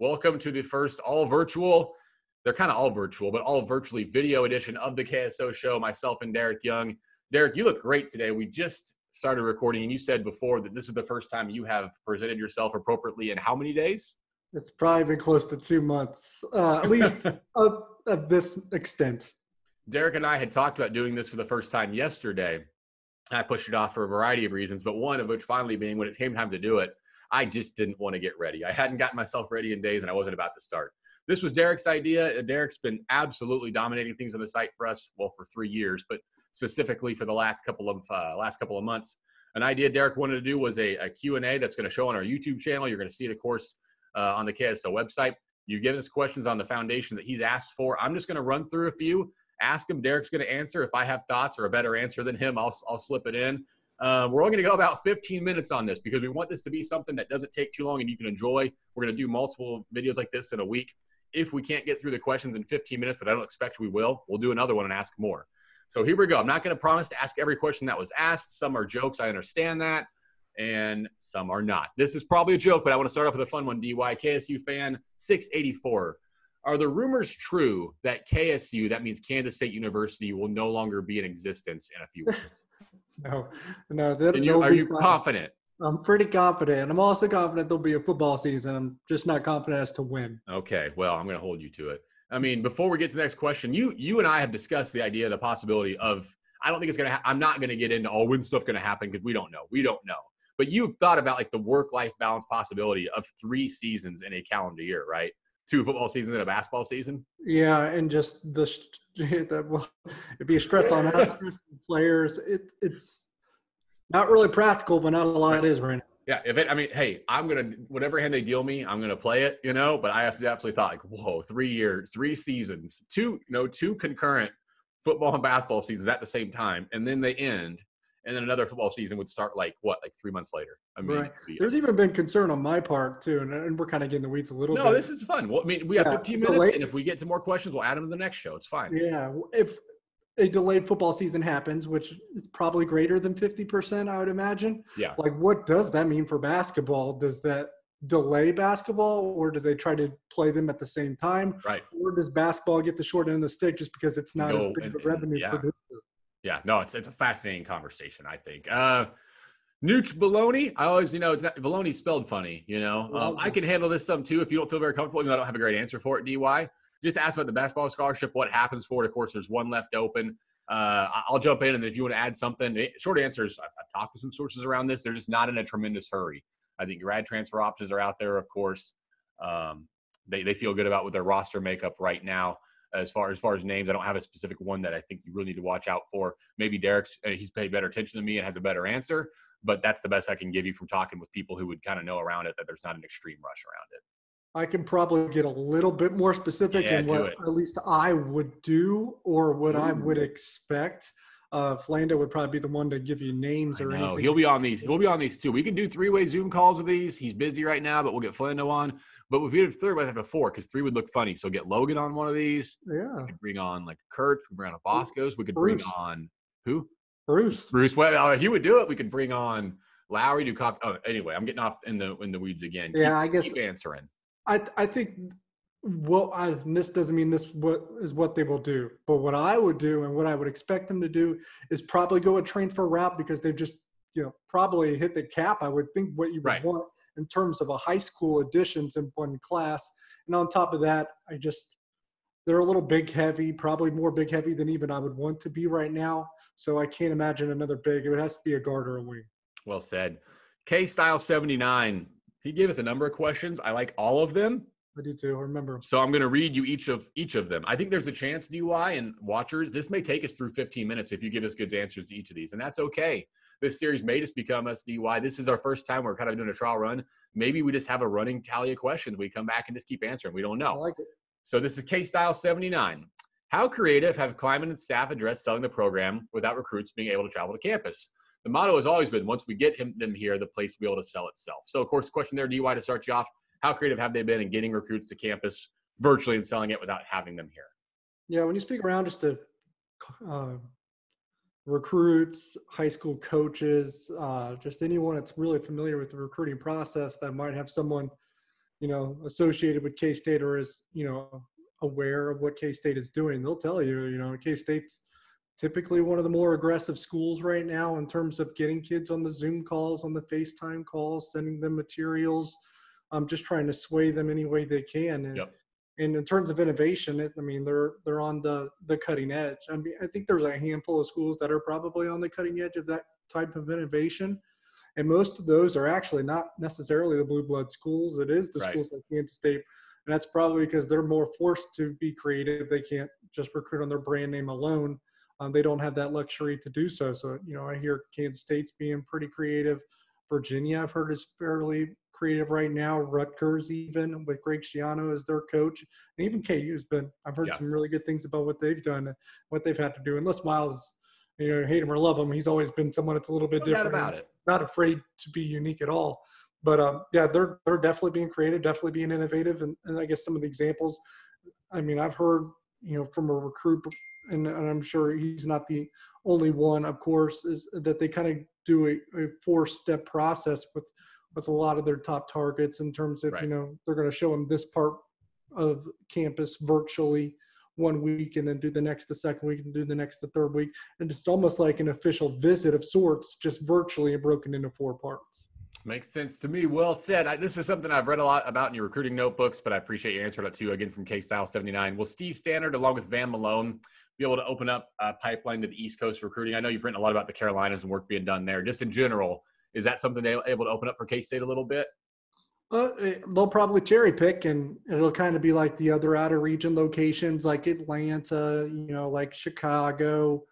Welcome to the first all virtual, they're kind of all virtual, but all virtually video edition of the KSO show. Myself and Derek Young. Derek, you look great today. We just started recording, and you said before that this is the first time you have presented yourself appropriately in how many days? It's probably been close to two months, uh, at least of, of this extent. Derek and I had talked about doing this for the first time yesterday. I pushed it off for a variety of reasons, but one of which finally being when it came time to do it, I just didn't want to get ready. I hadn't gotten myself ready in days and I wasn't about to start. This was Derek's idea. Derek's been absolutely dominating things on the site for us, well, for three years, but specifically for the last couple of uh, last couple of months. An idea Derek wanted to do was a, a Q&A that's going to show on our YouTube channel. You're going to see of course, uh, on the KSO website. You've given us questions on the foundation that he's asked for. I'm just going to run through a few, ask him. Derek's going to answer. If I have thoughts or a better answer than him, I'll, I'll slip it in. Uh, we're only going to go about 15 minutes on this because we want this to be something that doesn't take too long and you can enjoy. We're going to do multiple videos like this in a week. If we can't get through the questions in 15 minutes, but I don't expect we will, we'll do another one and ask more. So here we go. I'm not going to promise to ask every question that was asked. Some are jokes. I understand that. And some are not. This is probably a joke, but I want to start off with a fun one. DY KSU fan 684. Are the rumors true that KSU, that means Kansas State University, will no longer be in existence in a few weeks? no, no. You, are you confident? I'm pretty confident. I'm also confident there'll be a football season. I'm just not confident as to when. Okay, well, I'm going to hold you to it. I mean, before we get to the next question, you you and I have discussed the idea, the possibility of. I don't think it's going to. Ha- I'm not going to get into all oh, when stuff going to happen because we don't know. We don't know. But you've thought about like the work life balance possibility of three seasons in a calendar year, right? Two football seasons and a basketball season. Yeah, and just the, well, it'd be a stress on us, players. It, it's not really practical, but not a lot right. is right now. Yeah, if it, I mean, hey, I'm gonna whatever hand they deal me, I'm gonna play it, you know. But I have definitely thought like, whoa, three years, three seasons, two, you know, two concurrent football and basketball seasons at the same time, and then they end, and then another football season would start like what, like three months later. I mean, right. there's even been concern on my part too, and, and we're kind of getting the weeds a little. No, bit. this is fun. Well, I mean, we have yeah, 15 minutes, late, and if we get to more questions, we'll add them to the next show. It's fine. Yeah, if a delayed football season happens, which is probably greater than 50%, I would imagine. Yeah. Like, what does that mean for basketball? Does that delay basketball or do they try to play them at the same time? Right. Or does basketball get the short end of the stick just because it's not no, as big of a revenue yeah. producer? Yeah, no, it's it's a fascinating conversation, I think. Uh Nooch Baloney. I always, you know, it's not, Baloney spelled funny, you know. Um, I can handle this some too if you don't feel very comfortable, even though I don't have a great answer for it, DY just ask about the basketball scholarship, what happens for it. Of course, there's one left open. Uh, I'll jump in, and if you want to add something, eh, short answer is I've, I've talked to some sources around this. They're just not in a tremendous hurry. I think grad transfer options are out there, of course. Um, they, they feel good about what their roster makeup right now. As far as far as names, I don't have a specific one that I think you really need to watch out for. Maybe Derek's eh, he's paid better attention to me and has a better answer, but that's the best I can give you from talking with people who would kind of know around it that there's not an extreme rush around it. I can probably get a little bit more specific yeah, in what at least I would do or what Ooh. I would expect. Uh, Flanda would probably be the one to give you names or anything. He'll be on these. He'll be on these too. We can do three-way Zoom calls with these. He's busy right now, but we'll get Flando on. But if we did third, we'd have a four because three would look funny. So get Logan on one of these. Yeah. Bring on like Kurt. We could bring on a Boscos. We could Bruce. bring on who? Bruce. Bruce. Well, he would do it. We could bring on Lowery. Do copy. Oh, anyway, I'm getting off in the in the weeds again. Yeah, keep, I guess keep answering. I I think well, I, this doesn't mean this what is what they will do, but what I would do and what I would expect them to do is probably go a transfer route because they've just you know probably hit the cap. I would think what you would right. want in terms of a high school additions in one class, and on top of that, I just they're a little big heavy, probably more big heavy than even I would want to be right now. So I can't imagine another big. It has to be a guard or a wing. Well said. K Style seventy nine he gave us a number of questions. I like all of them. I do too. I remember. So I'm going to read you each of each of them. I think there's a chance, DY and watchers, this may take us through 15 minutes if you give us good answers to each of these, and that's okay. This series may just become us DY. This is our first time we're kind of doing a trial run. Maybe we just have a running tally of questions. We come back and just keep answering. We don't know. Like. So this is K Style 79. How creative have Klieman and staff addressed selling the program without recruits being able to travel to campus? the motto has always been once we get him them here, the place will be able to sell itself. So, of course, question there, DY, to start you off, how creative have they been in getting recruits to campus virtually and selling it without having them here? Yeah, when you speak around just the uh, recruits, high school coaches, uh, just anyone that's really familiar with the recruiting process that might have someone you know, associated with K State or is, you know, aware of what K State is doing, they'll tell you, you know, K State's typically one of the more aggressive schools right now in terms of getting kids on the Zoom calls, on the FaceTime calls, sending them materials, um, just trying to sway them any way they can. And, Yep. and in terms of innovation, it, I mean, they're they're on the the cutting edge. I mean, I think there's a handful of schools that are probably on the cutting edge of that type of innovation. And most of those are actually not necessarily the blue blood schools. It is the Right. schools like Kansas State. And that's probably because they're more forced to be creative. They can't just recruit on their brand name alone. Um, they don't have that luxury to do so. So, you know, I hear Kansas State's being pretty creative. Virginia, I've heard, is fairly creative right now. Rutgers, even with Greg Schiano as their coach, and even KU's been. I've heard Yeah. some really good things about what they've done, what they've had to do. Unless Miles, you know, hate him or love him, he's always been someone that's a little bit No different. about it. Not afraid to be unique at all. But um, yeah, they're they're definitely being creative, definitely being innovative, and, and I guess some of the examples. I mean, I've heard you know from a recruit, and, and I'm sure he's not the only one. Of course, is that they kind of do a, a four-step process with with a lot of their top targets in terms of Right. you know they're going to show them this part of campus virtually one week and then do the next the second week and do the next the third week and it's almost like an official visit of sorts just virtually broken into four parts Makes sense to me. Well said. I, this is something I've read a lot about in your recruiting notebooks, but I appreciate your answer it too. Again, from K Style 79. Will Steve Stannard, along with Van Malone, be able to open up a pipeline to the East Coast recruiting? I know you've written a lot about the Carolinas and work being done there. Just in general, is that something they're able to open up for K State a little bit? Uh, eh, they'll probably cherry pick, and it'll kind of be like the other out of region locations, like Atlanta, you know, like Chicago,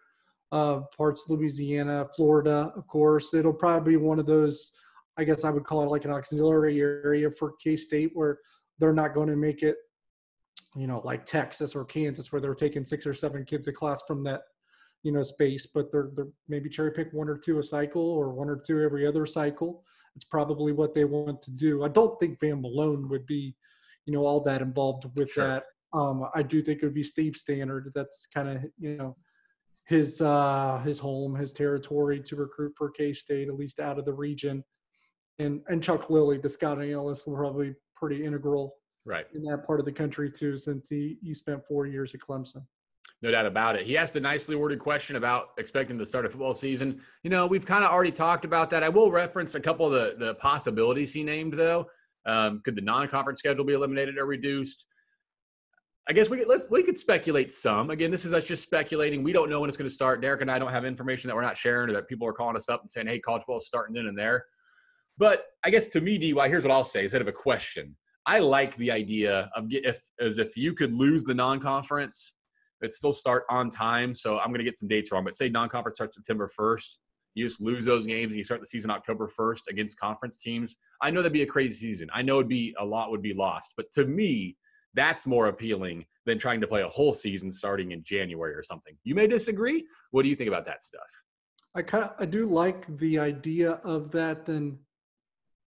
uh, parts of Louisiana, Florida, of course. It'll probably be one of those. I guess I would call it like an auxiliary area for K State, where they're not going to make it, you know, like Texas or Kansas, where they're taking six or seven kids a class from that, you know, space. But they're they're maybe cherry pick one or two a cycle, or one or two every other cycle it's probably what they want to do. I don't think Van Malone would be, you know, all that involved with Sure. that. Um, I do think it would be Steve Stannard. That's kind of you know his uh, his home, his territory to recruit for K State, at least out of the region. And and Chuck Lilly, the scouting analyst, will probably pretty integral Right. in that part of the country too, since he he spent four years at Clemson. No doubt about it. He asked a nicely worded question about expecting the start of football season. You know, we've kind of already talked about that. I will reference a couple of the, the possibilities he named, though. Um, could the non-conference schedule be eliminated or reduced? I guess we could, let's we could speculate some. Again, this is us just speculating. We don't know when it's going to start. Derek and I don't have information that we're not sharing, or that people are calling us up and saying, "Hey, college football is starting then and there." But I guess to me, DY, here's what I'll say instead of a question. I like the idea of get, if as if you could lose the non-conference it still start on time. So I'm going to get some dates wrong, but say non-conference starts September 1st. You just lose those games and you start the season October 1st against conference teams. I know that'd be a crazy season. I know it'd be a lot would be lost, but to me, that's more appealing than trying to play a whole season starting in January or something. You may disagree. What do you think about that stuff? I kind of, I do like the idea of that. Then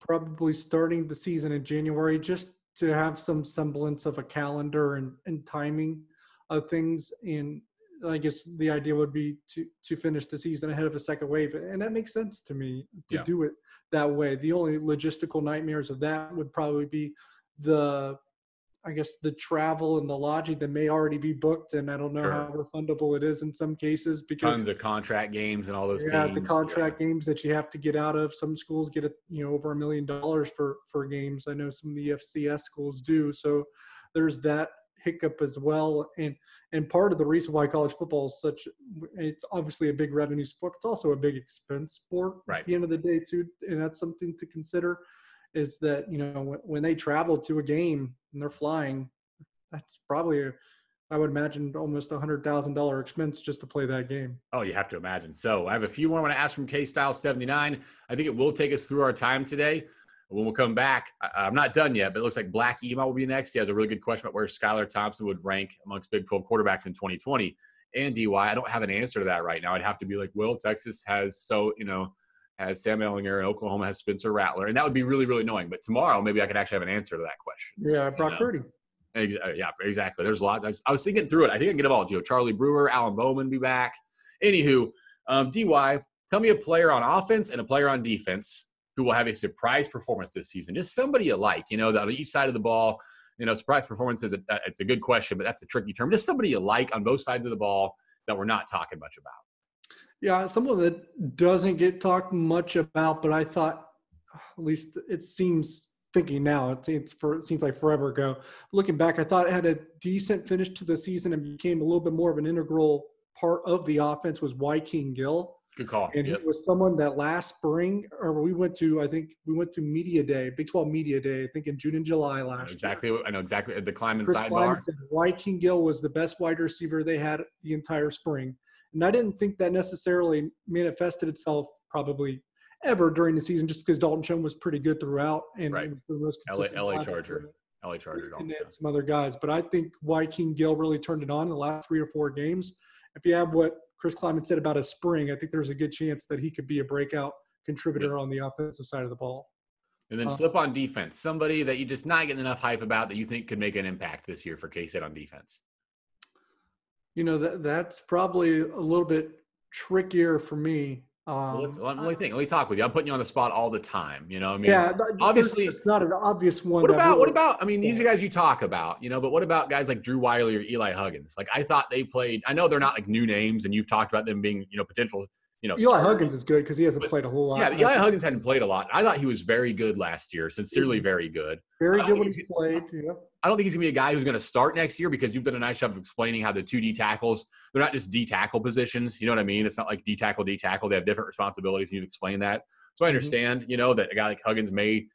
probably starting the season in January, just to have some semblance of a calendar and, and timing of things. And I guess the idea would be to to finish the season ahead of a second wave, and that makes sense to me to Yeah. do it that way. The only logistical nightmares of that would probably be the I guess the travel and the lodging that may already be booked, and I don't know Sure. how refundable it is in some cases because Tons of contract games and all those yeah, teams. the contract games that you have to get out of. Some schools get it, you know, over a million dollars for for games. I know some of the FCS schools do. So there's that hiccup as well. And and part of the reason why college football is such it's obviously a big revenue sport. It's also a big expense sport Right. at the end of the day too. And that's something to consider. Is that you know when, when they travel to a game and they're flying, that's probably a I would imagine almost a hundred thousand dollar expense just to play that game. Oh, you have to imagine. So I have a few more I want to ask from K Style 79. I think it will take us through our time today. When we'll come back, I, I'm not done yet, but it looks like Black Ema will be next. He has a really good question about where Skylar Thompson would rank amongst Big 12 quarterbacks in 2020. And DY, I don't have an answer to that right now. I'd have to be like, well, Texas has so, you know, has Sam Ehlinger and Oklahoma has Spencer Rattler. And that would be really, really annoying. But tomorrow, maybe I could actually have an answer to that question. Yeah, Brock know. Purdy. Uh, yeah, exactly. There's a lot. I was, I was thinking through it. I think I can get them all. You know, Charlie Brewer, Alan Bowman be back. Anywho, um, DY, tell me a player on offense and a player on defense. Who will have a surprise performance this season? Just somebody you like, you know, on each side of the ball. You know, surprise performance is a, it's a good question, but that's a tricky term. Just somebody you like on both sides of the ball that we're not talking much about. Yeah, someone that doesn't get talked much about, but I thought, at least it seems thinking now, it seems, for, it seems like forever ago. Looking back, I thought it had a decent finish to the season and became a little bit more of an integral part of the offense was Wykeem Gill. Good call. And yep. he was someone that last spring, or we went to, I think we went to Media Day, Big 12 Media Day, I think in June and July last exactly, year. I know exactly the Klieman Chris sidebar. Said Wykeem Gill was the best wide receiver they had the entire spring. And I didn't think that necessarily manifested itself probably ever during the season just because Dalton Schoen was pretty good throughout and right. the most LA, LA Charger. LA Charger. And some other guys. But I think Wykeem Gill really turned it on in the last three or four games. If you have what Chris Klieman said about a spring, I think there's a good chance that he could be a breakout contributor yep. on the offensive side of the ball. And then uh, flip on defense, somebody that you just not getting enough hype about that you think could make an impact this year for K State on defense. You know that that's probably a little bit trickier for me. Um, well, let's, let me think. Let me talk with you. I'm putting you on the spot all the time. You know, I mean, yeah, obviously it's not an obvious one. What about what about? I mean, these are guys you talk about, you know, but what about guys like Drew Wiley or Eli Huggins? Like, I thought they played. I know they're not like new names, and you've talked about them being, you know, potential you know, Eli Huggins is good because he hasn't but, played a whole lot. Yeah, Eli Huggins hadn't played a lot. I thought he was very good last year, sincerely mm-hmm. very good. Very good when he's played. Yeah. I don't think he's gonna be a guy who's gonna start next year because you've done a nice job of explaining how the two D tackles they're not just D tackle positions. You know what I mean? It's not like D tackle D tackle. They have different responsibilities. And you explain that. So I mm-hmm. understand, mm-hmm. you know, that a guy like Huggins may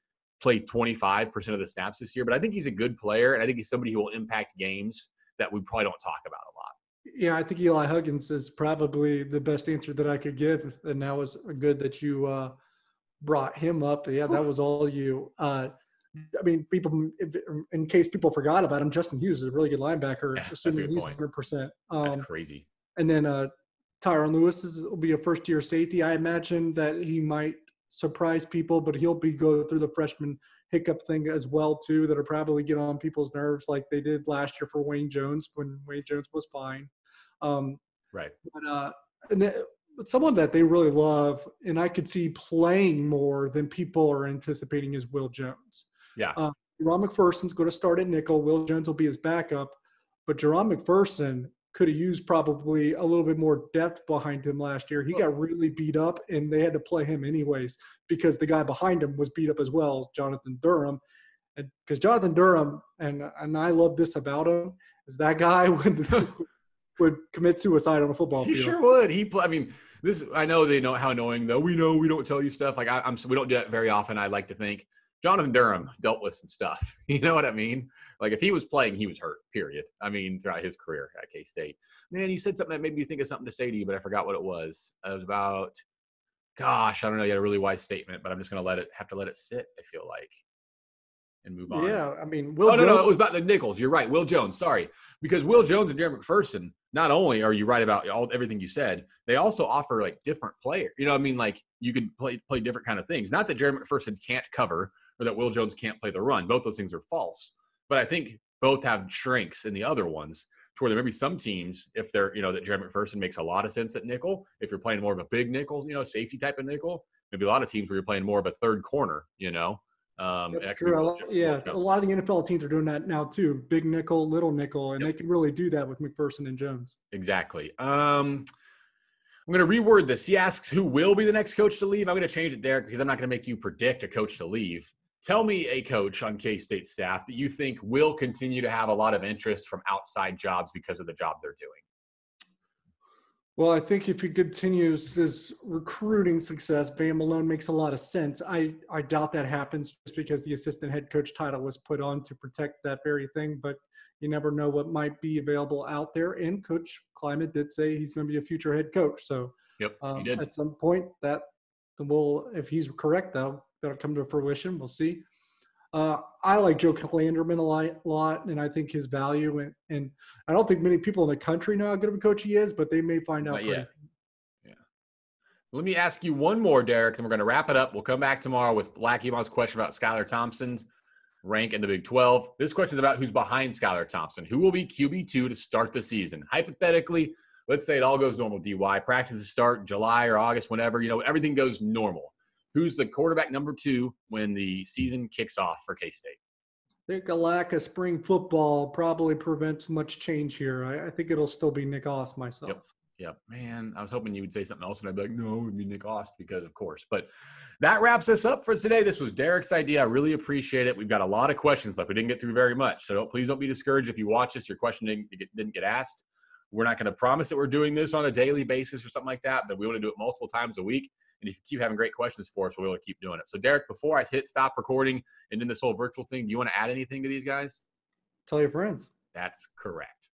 play 25% of the snaps this year, but I think he's a good player, and I think he's somebody who will impact games that we probably don't talk about a lot. Yeah, I think Eli Huggins is probably the best answer that I could give, and that was good that you uh, brought him up. Yeah, that was all you. Uh, I mean, people, if, in case people forgot about him, Justin Hughes is a really good linebacker, yeah, assuming he's 100%. Um, that's crazy. And then uh, Tyron Lewis is, will be a first year safety. I imagine that he might surprise people, but he'll be go through the freshman hiccup thing as well too that'll probably get on people's nerves like they did last year for Wayne Jones when Wayne Jones was fine. Um, right. But uh, and the, but someone that they really love and I could see playing more than people are anticipating is Will Jones. Yeah. Uh, Jahron McPherson's going to start at nickel. Will Jones will be his backup, but Jahron McPherson could have used probably a little bit more depth behind him last year. He got really beat up, and they had to play him anyways because the guy behind him was beat up as well, Jonathan Durham. And because Jonathan Durham, and and I love this about him, is that guy would would commit suicide on a football field. He sure would. He, I mean, this. I know they know how annoying though. We know we don't tell you stuff. Like I, I'm, we don't do that very often. I like to think Jonathan Durham dealt with some stuff. You know what I mean? Like if he was playing, he was hurt. Period. I mean, throughout his career at K State. Man, you said something that made me think of something to say to you, but I forgot what it was. It was about. Gosh, I don't know. You had a really wise statement, but I'm just gonna let it have to let it sit. I feel like and move on. Yeah, I mean, Will. Oh, Jones- no, no, it was about the nickels. You're right, Will Jones. Sorry, because Will Jones and Jeremy McPherson. Not only are you right about all everything you said, they also offer like different players. You know, what I mean, like you can play play different kind of things. Not that Jeremy McPherson can't cover or that Will Jones can't play the run. Both those things are false. But I think both have strengths in the other ones. To where there may be some teams, if they're, you know, that Jeremy McPherson makes a lot of sense at nickel. If you're playing more of a big nickel, you know, safety type of nickel, maybe a lot of teams where you're playing more of a third corner, you know, um, That's true. yeah, a lot of the NFL teams are doing that now too. Big nickel, little nickel, and yep. they can really do that with McPherson and Jones. Exactly. Um, I'm going to reword this. He asks who will be the next coach to leave. I'm going to change it, Derek, because I'm not going to make you predict a coach to leave. Tell me a coach on K State staff that you think will continue to have a lot of interest from outside jobs because of the job they're doing. Well, I think if he continues his recruiting success, Van Malone makes a lot of sense. I, I doubt that happens just because the assistant head coach title was put on to protect that very thing, but you never know what might be available out there. And Coach Klieman did say he's going to be a future head coach. So yep, um, at some point that will, if he's correct though, that'll come to fruition. We'll see. Uh, I like Joe Klanderman a lot, lot, and I think his value and, and I don't think many people in the country know how good of a coach he is, but they may find out. Yeah. Yeah. Let me ask you one more, Derek, and we're going to wrap it up. We'll come back tomorrow with Black Emon's question about Skylar Thompson's rank in the Big 12. This question is about who's behind Skylar Thompson. Who will be QB2 to start the season? Hypothetically, let's say it all goes normal, DY. Practices start July or August, whenever, you know, everything goes normal who's the quarterback number two when the season kicks off for K State? I think a lack of spring football probably prevents much change here. I, I think it'll still be Nick Ast myself. Yep. Yep, man. I was hoping you would say something else, and I'd be like, no, it would be Nick Ast because, of course. But that wraps us up for today. This was Derek's idea. I really appreciate it. We've got a lot of questions left. We didn't get through very much, so don't, please don't be discouraged if you watch this. Your question didn't get, didn't get asked. We're not going to promise that we're doing this on a daily basis or something like that, but we want to do it multiple times a week. And if you keep having great questions for us, we'll be able to keep doing it. So, Derek, before I hit stop recording and then this whole virtual thing, do you want to add anything to these guys? Tell your friends. That's correct.